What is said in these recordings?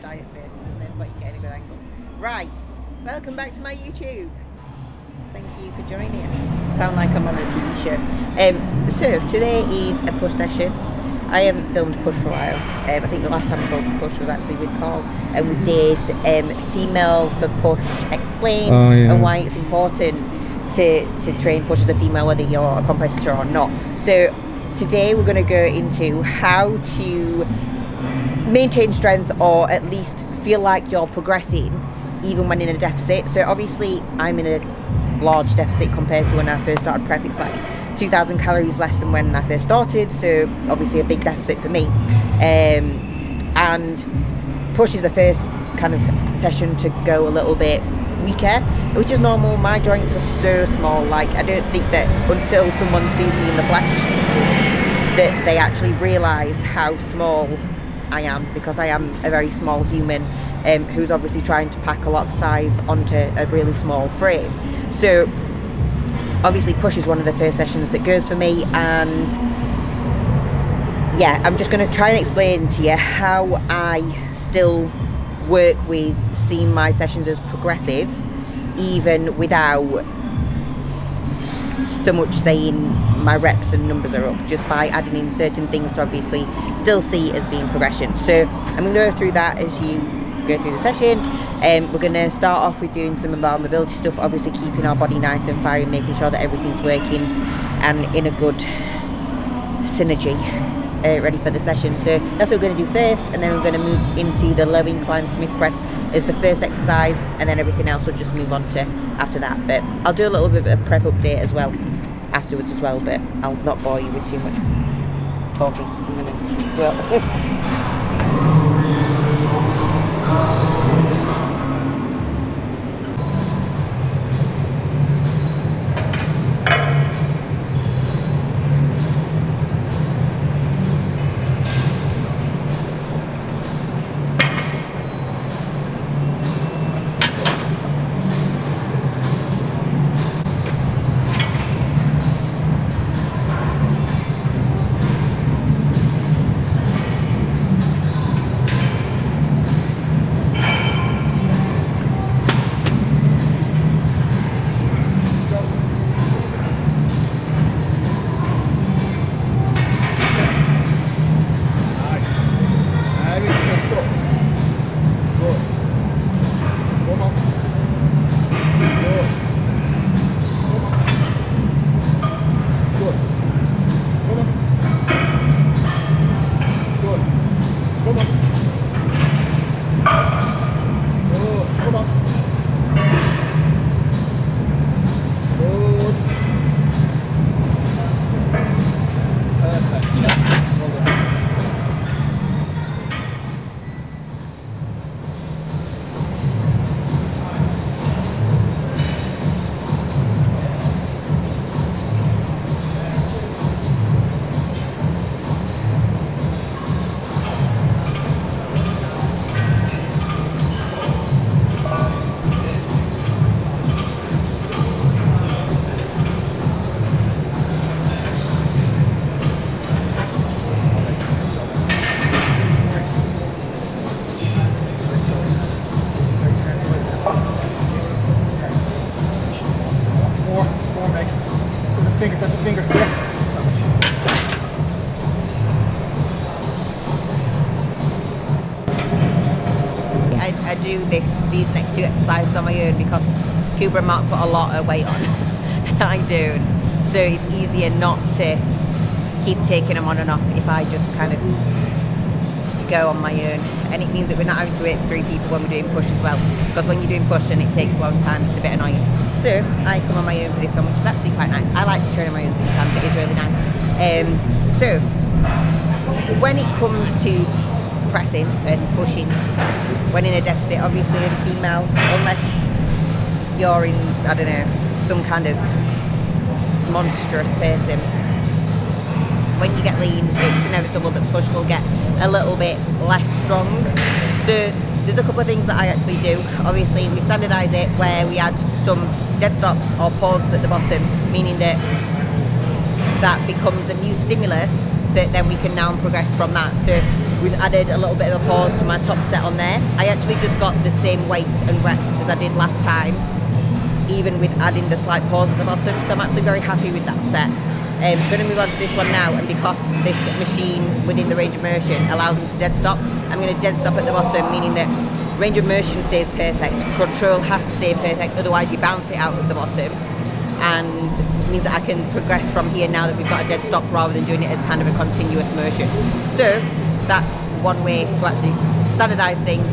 the diet first, isn't it? But you get a good angle. Right, welcome back to my YouTube. Thank you for joining. Sound like I'm on a TV show. Um, so today is a push session. I haven't filmed push for a while. Um, I think the last time I filmed push was actually with Carl, and we did um, female for push explained Oh, yeah. and why it's important to to train push a female, whether you're a competitor or not. So today we're going to go into how to maintain strength or at least feel like you're progressing even when in a deficit. So obviously I'm in a large deficit compared to when I first started prep. It's like 2,000 calories less than when I first started. So obviously a big deficit for me. Um, and push is the first kind of session to go a little bit weaker, which is normal. My joints are so small. Like I don't think that until someone sees me in the flesh that they actually realise how small I am because I am a very small human um, who's obviously trying to pack a lot of size onto a really small frame. So obviously push is one of the first sessions that goes for me and yeah, I'm just going to try and explain to you how I still work with seeing my sessions as progressive even without so much saying my reps and numbers are up just by adding in certain things to obviously still see as being progression. So I'm going to go through that as you go through the session. Um, we're going to start off with doing some of our mobility stuff obviously keeping our body nice and firing making sure that everything's working and in a good synergy uh, ready for the session. So that's what we're going to do first and then we're going to move into the low incline smith press as the first exercise and then everything else will just move on to after that. But I'll do a little bit of a prep update as well afterwards as well but I'll not bore you with too much talking do this these next two exercises on my own because Cooper and Mark put a lot of weight on and I don't so it's easier not to keep taking them on and off if I just kind of go on my own. And it means that we're not having to wait for three people when we're doing push as well because when you're doing push and it takes a long time it's a bit annoying. So I come on my own for this one which is actually quite nice. I like to train on my own sometimes it is really nice. Um, so when it comes to pressing and pushing when in a deficit obviously as a female unless you're in I don't know some kind of monstrous person. When you get lean it's inevitable that push will get a little bit less strong. So there's a couple of things that I actually do. Obviously we standardise it where we add some dead stops or pauses at the bottom meaning that that becomes a new stimulus that then we can now progress from that. So We've added a little bit of a pause to my top set on there. I actually just got the same weight and reps as I did last time, even with adding the slight pause at the bottom. So I'm actually very happy with that set. I'm um, going to move on to this one now, and because this machine within the range of motion allows me to dead stop, I'm going to dead stop at the bottom, meaning that range of motion stays perfect, control has to stay perfect, otherwise you bounce it out of the bottom, and means that I can progress from here now that we've got a dead stop rather than doing it as kind of a continuous motion. So that's one way to actually standardise things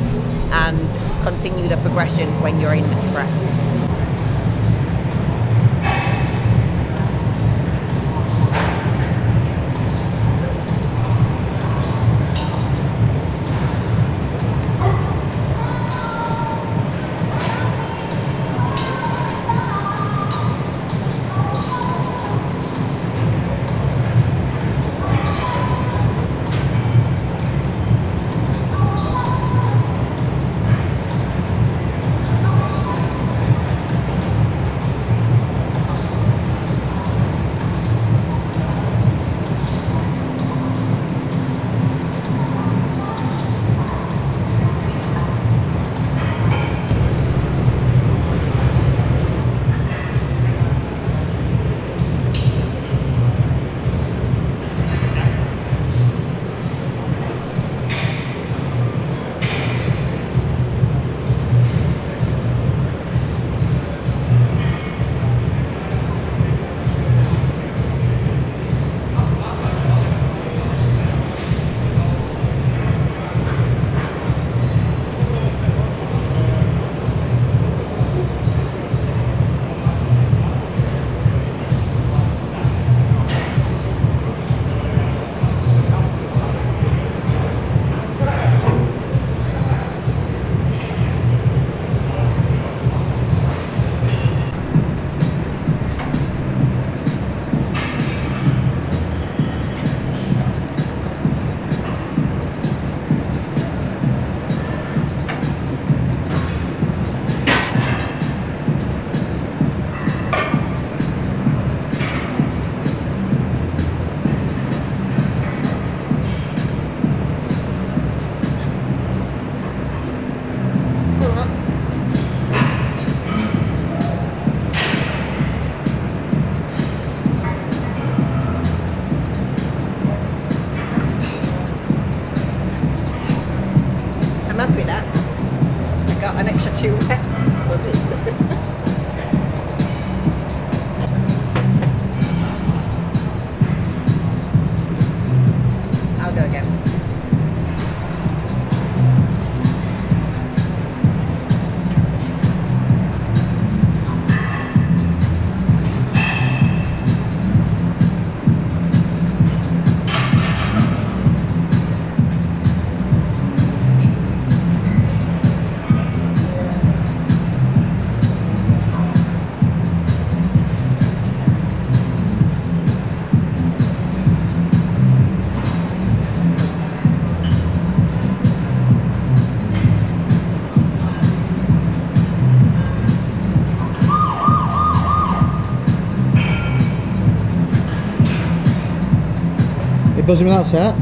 and continue the progression when you're in breath. Buzzing with that set?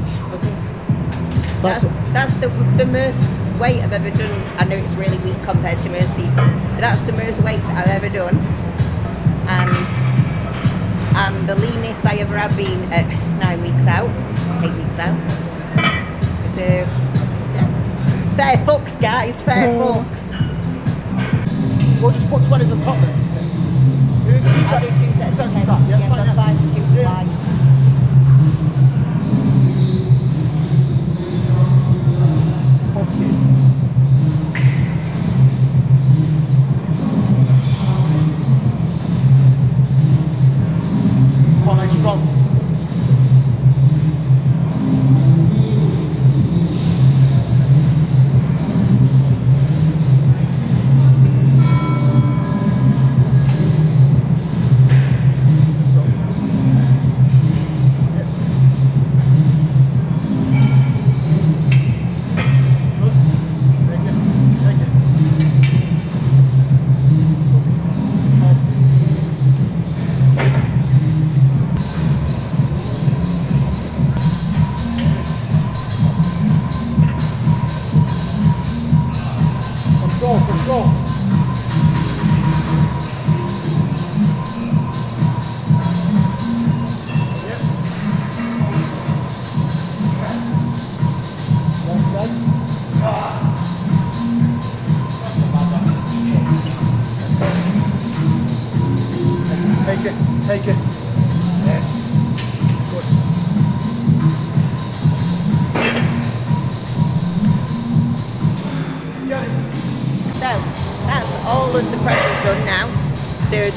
That's, that's, the, the most weight I've ever done. I know it's really weak compared to most people, but that's the most weight that I've ever done. And I'm the leanest I ever have been at nine weeks out, eight weeks out. So, yeah. Fair fucks, guys, fair oh. fucks. We'll just put 20 on top then. I'll do two sets, okay. Yeah, yeah, that's fine,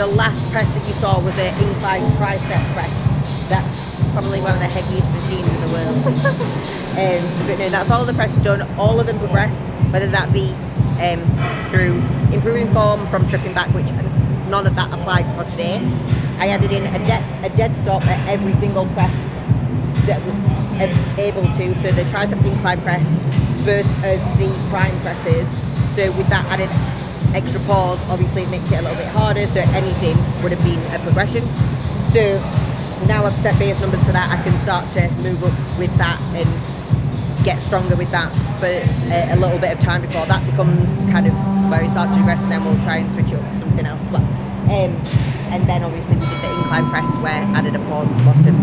the last press that you saw was an incline tricep press. That's probably one of the heaviest machines in the world. um, but no, that's all the presses done. All of them progressed, whether that be um, through improving form from stripping back, which none of that applied for today. I added in a, de- a dead stop at every single press that was able to. So the tricep incline press, of the prime presses. So with that added extra pause, obviously makes it a little bit harder. So anything would have been a progression. So now I've set base numbers for that, I can start to move up with that and get stronger with that for a, a little bit of time before that becomes kind of where we start to progress and then we'll try and switch it up something else well. Um, and then obviously we did the incline press where I added a pause at the bottom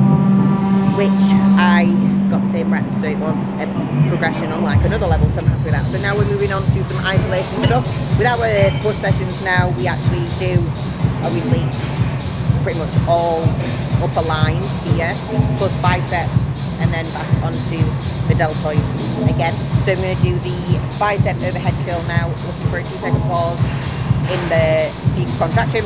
which I got the same rep, so it was a progression on like another level, so I'm happy with that. So now we're moving on to some isolation stuff. With our push sessions now, we actually do, obviously, pretty much all upper line here, plus biceps, and then back onto the deltoids again. So I'm going to do the bicep overhead curl now, looking for a two second pause in the peak contraction.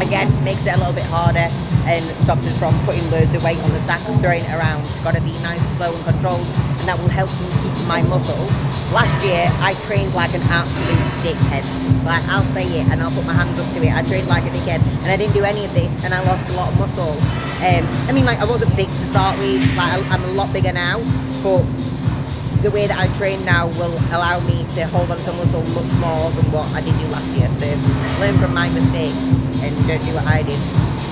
Again, makes it a little bit harder and stops us from putting loads of weight on the sack and throwing it around. It's got to be nice, slow and controlled and that will help me keep my muscle. Last year, I trained like an absolute dickhead. Like, I'll say it and I'll put my hands up to it. I trained like a dickhead and I didn't do any of this and I lost a lot of muscle. Um, I mean, like, I wasn't big to start with. Like, I'm a lot bigger now, but the way that I train now will allow me to hold on to muscle much more than what I did do last year. So learn from my mistakes and don't do what I did.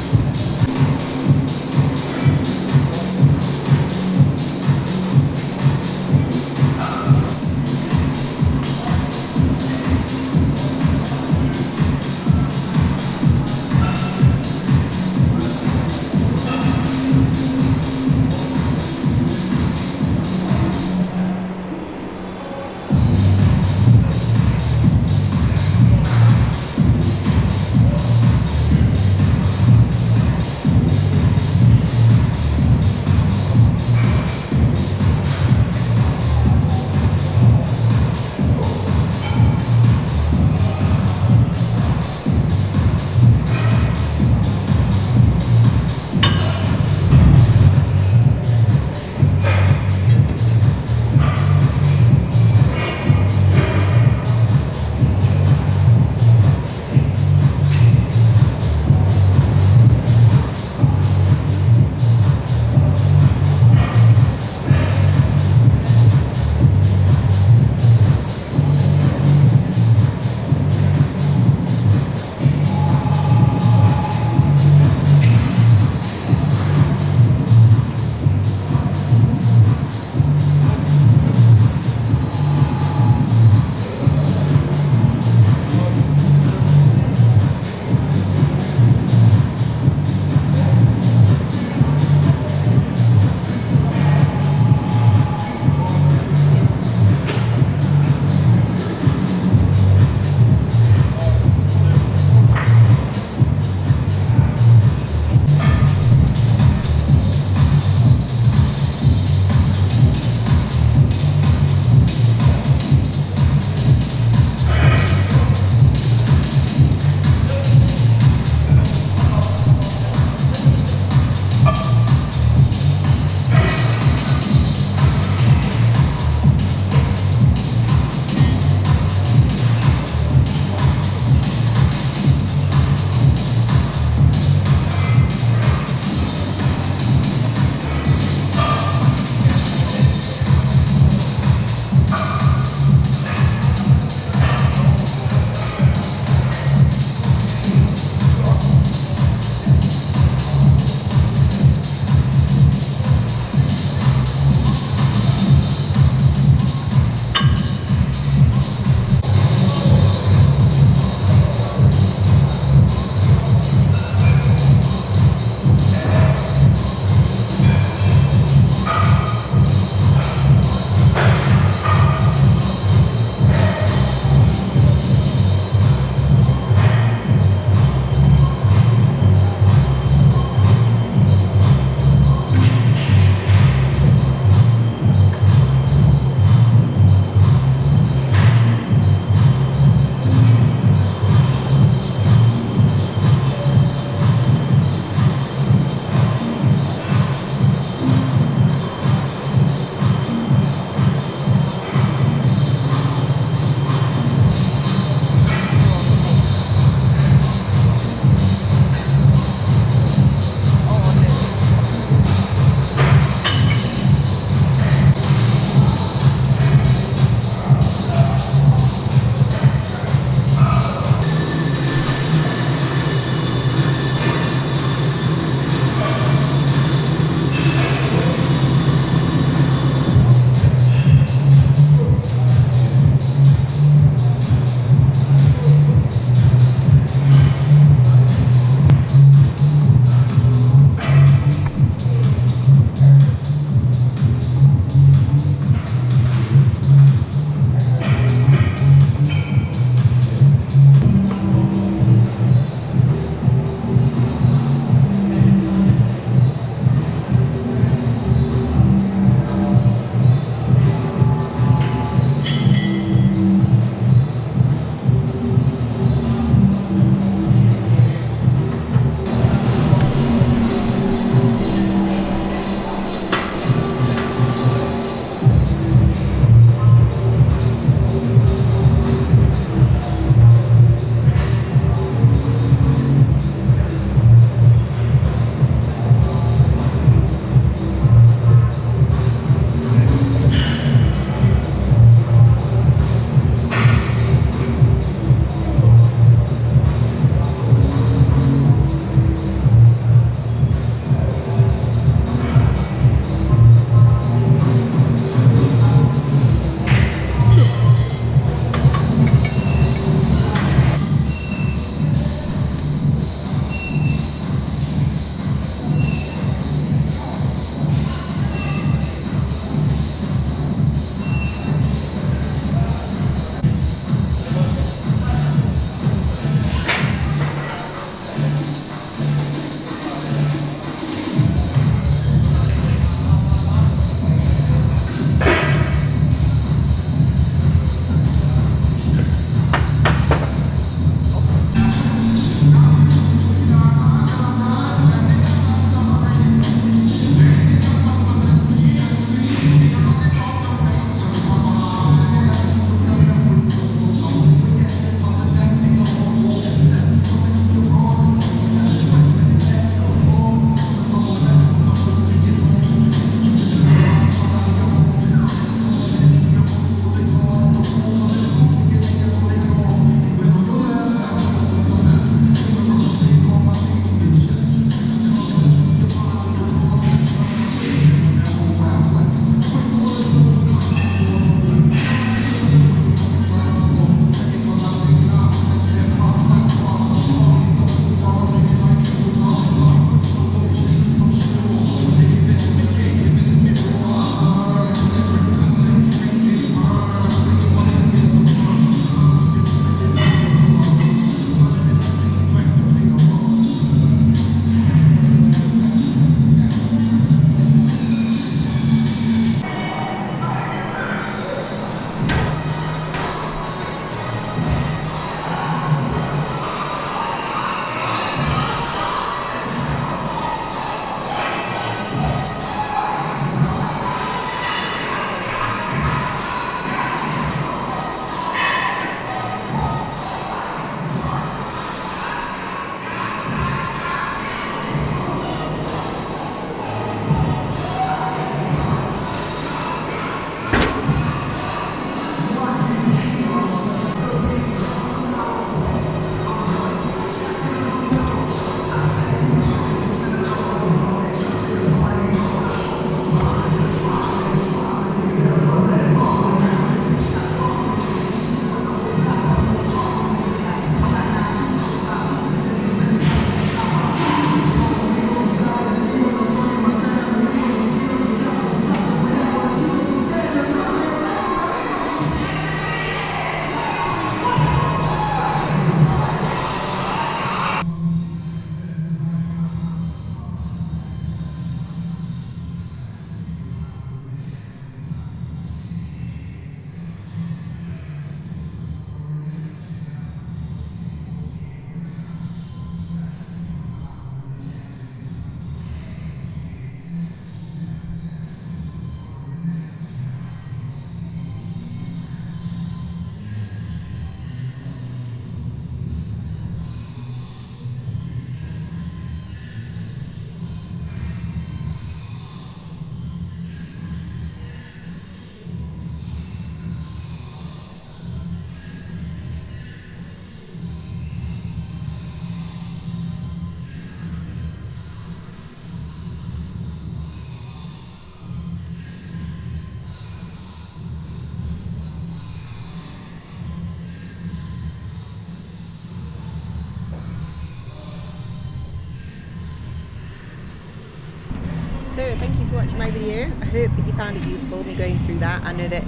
Watching my video. I hope that you found it useful, me going through that. I know that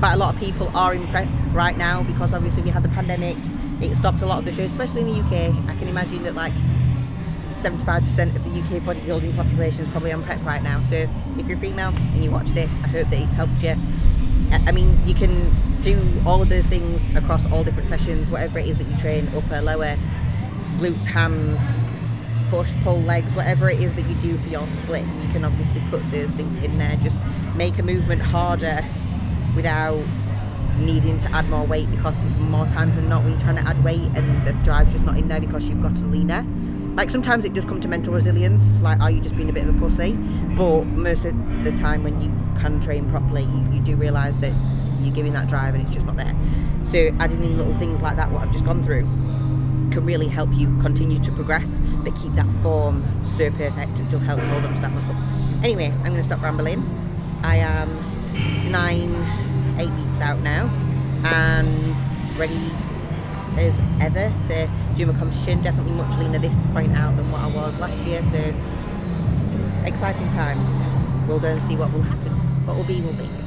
quite a lot of people are in prep right now because obviously we had the pandemic. It stopped a lot of the shows, especially in the UK. I can imagine that like 75% of the UK bodybuilding population is probably on prep right now. So if you're female and you watched it, I hope that it's helped you. I mean, you can do all of those things across all different sessions, whatever it is that you train, upper, lower, glutes, hams, push, pull, legs, whatever it is that you do for your split. You can obviously put those things in there. Just make a movement harder without needing to add more weight because more times than not when you're trying to add weight and the drive's just not in there because you've got to leaner like sometimes it does come to mental resilience like are you just being a bit of a pussy but most of the time when you can train properly you, you do realize that you're giving that drive and it's just not there so adding in little things like that what i've just gone through can really help you continue to progress but keep that form so perfect it'll help hold on to that muscle anyway i'm going to stop rambling i am nine eight weeks out now and ready as ever to do my competition. Definitely much leaner this point out than what I was last year. So exciting times. We'll go and see what will happen. What will be will be.